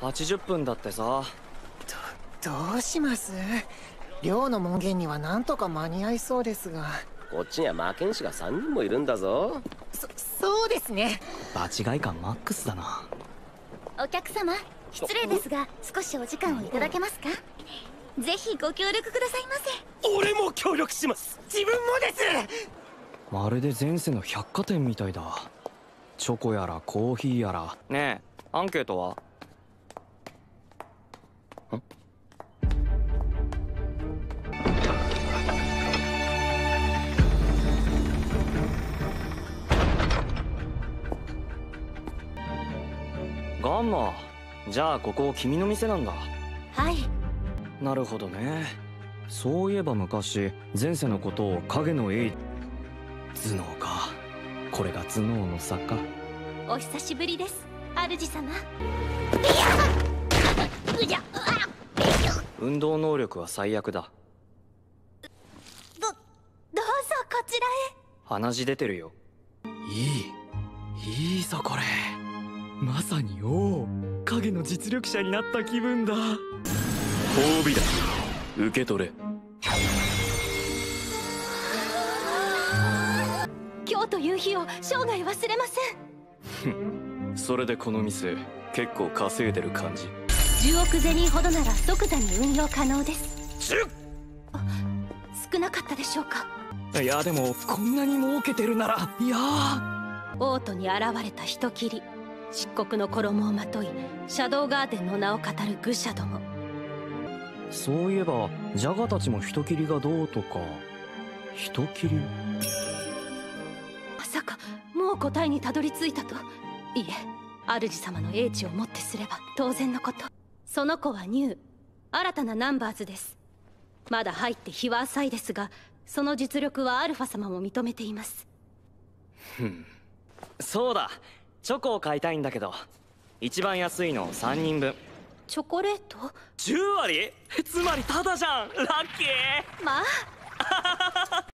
80分だってさ。どどうします？寮の門限にはなんとか間に合いそうですが。こっちには魔剣士が3人もいるんだぞ。そそうですね。場違い感マックスだな。お客様失礼ですが少しお時間をいただけますか？ぜひご協力くださいませ。俺も協力します。自分もです。まるで前世の百貨店みたいだ。チョコやらコーヒーやら。ねえアンケートは？ガンマじゃあここ君の店なんだ。はい。なるほどね。そういえば昔前世のことを影のエイ頭脳か。これが頭脳の差か。お久しぶりです主様いや運動能力は最悪だ。どどうぞこちらへ。鼻血出てるよ。いいいいぞこれ。まさにおお影の実力者になった気分だ。褒美だ。受け取れ。今日という日を生涯忘れません。それでこの店結構稼いでる感じ10億ゼニーほどなら即座に運用可能です。あ少なかったでしょうか？いやでもこんなに儲けてるなら。いや王都に現れた人斬り。漆黒の衣をまといシャドウガーデンの名を語る愚者ども。そういえばジャガたちも人斬りがどうとか。人斬り？まさかもう答えにたどり着いたと。いえ主様の英知をもってすれば当然のことその子はニュー。新たなナンバーズです。まだ入って日は浅いですがその実力はアルファ様も認めています。そうだ。チョコを買いたいんだけど。一番安いの3人分。チョコレート？10割？つまりタダじゃん。ラッキー。まあ